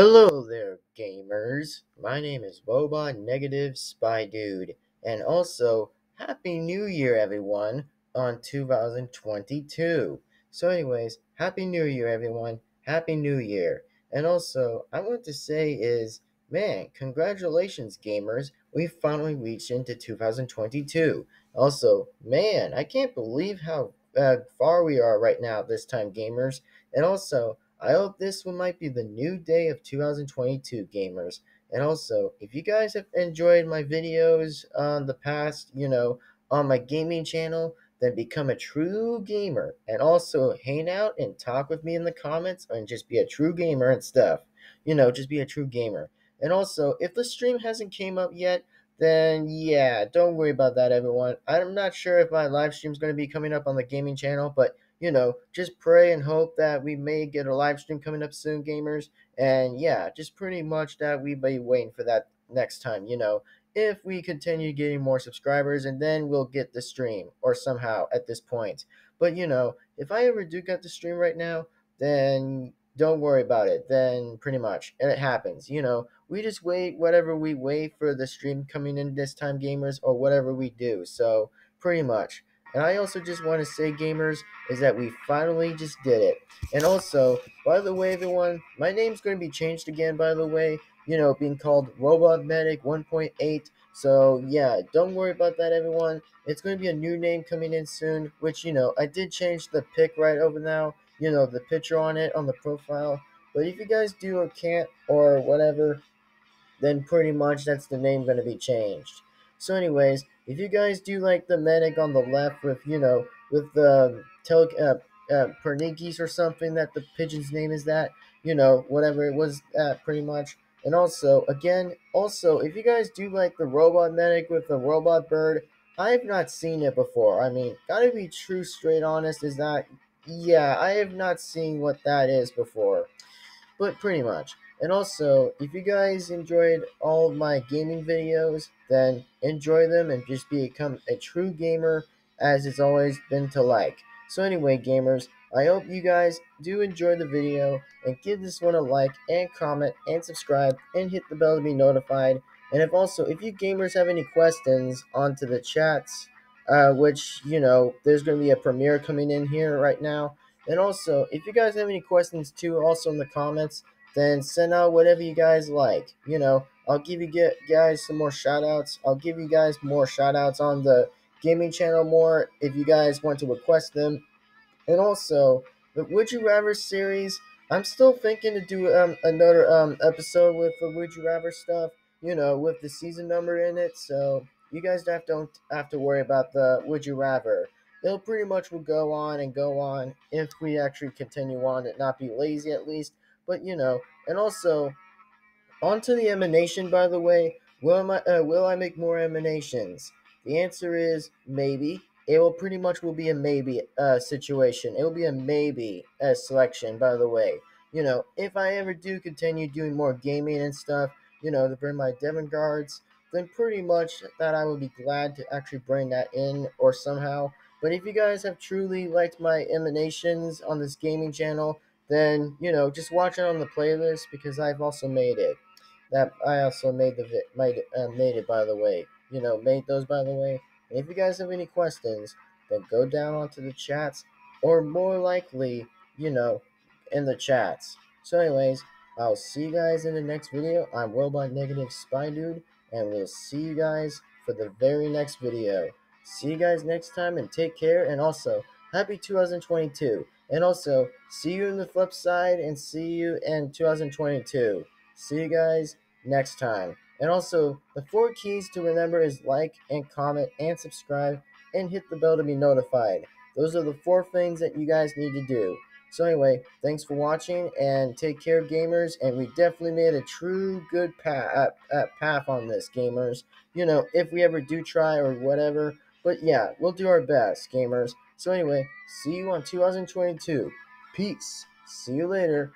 Hello there, gamers. My name is Robot Negative Spy Dude, and also Happy New Year, everyone, on 2022. So, anyways, Happy New Year, everyone. Happy New Year. And also, I want to say is, man, congratulations, gamers. We finally reached into 2022. Also, man, I can't believe how uh, far we are right now this time, gamers. And also, I hope this one might be the new day of 2022, gamers. And also, if you guys have enjoyed my videos on the past, you know, on my gaming channel, then become a true gamer and also hang out and talk with me in the comments and just be a true gamer and stuff. You know, just be a true gamer. And also, if the stream hasn't came up yet, then yeah, don't worry about that, everyone. I'm not sure if my live stream is going to be coming up on the gaming channel, but you know, just pray and hope that we may get a live stream coming up soon, gamers. And yeah, just pretty much that we be waiting for that next time, you know, if we continue getting more subscribers and then we'll get the stream or somehow at this point. But you know, if I ever do get the stream right now, then don't worry about it. Then pretty much, and it happens, you know, we just wait whatever we wait for the stream coming in this time, gamers, or whatever we do. So pretty much. And I also just want to say, gamers, is that we finally just did it. And also, by the way, everyone, my name's going to be changed again, by the way. You know, being called Robot Medic 1.8. So, yeah, don't worry about that, everyone. It's going to be a new name coming in soon, which, you know, I did change the pic right over now. You know, the picture on it, on the profile. But if you guys do or can't or whatever, then pretty much that's the name going to be changed. So, anyways, if you guys do like the medic on the left with, you know, with the tel- uh, uh, Pernikis or something, that the pigeon's name is that, you know, whatever it was, uh, pretty much. And also, again, also, if you guys do like the robot medic with the robot bird, I have not seen it before. I mean, gotta be true, straight honest, is that, yeah, I have not seen what that is before. But pretty much. And also, if you guys enjoyed all my gaming videos, then enjoy them and just become a true gamer as it's always been to like. So anyway, gamers, I hope you guys do enjoy the video and give this one a like and comment and subscribe and hit the bell to be notified. And if also, if you gamers have any questions onto the chats, uh, which, you know, there's going to be a premiere coming in here right now. And also, if you guys have any questions too, also in the comments, then send out whatever you guys like. You know, I'll give you get guys some more shout outs. I'll give you guys more shout outs on the gaming channel more if you guys want to request them. And also, the Would You Rather series, I'm still thinking to do um, another um, episode with the Would You Rather stuff, you know, with the season number in it. So you guys don't have to worry about the Would You Rather. It'll pretty much will go on and go on if we actually continue on and not be lazy at least. But you know, and also onto the emanation. By the way, will I uh, will I make more emanations? The answer is maybe. It will pretty much will be a maybe uh, situation. It will be a maybe uh, selection. By the way, you know, if I ever do continue doing more gaming and stuff, you know, to bring my Devon guards, then pretty much that I would be glad to actually bring that in or somehow. But if you guys have truly liked my emanations on this gaming channel, then you know just watch it on the playlist because I've also made it. That I also made the made uh, made it by the way. You know, made those by the way. And if you guys have any questions, then go down onto the chats, or more likely, you know, in the chats. So, anyways, I'll see you guys in the next video. I'm Robot Negative Spy Dude, and we'll see you guys for the very next video. See you guys next time, and take care. And also, happy 2022. And also, see you in the flip side and see you in 2022. See you guys next time. And also, the four keys to remember is like and comment and subscribe and hit the bell to be notified. Those are the four things that you guys need to do. So anyway, thanks for watching and take care, gamers. And we definitely made a true good path, uh, uh, path on this, gamers. You know, if we ever do try or whatever. But yeah, we'll do our best, gamers. So anyway, see you on 2022. Peace. See you later.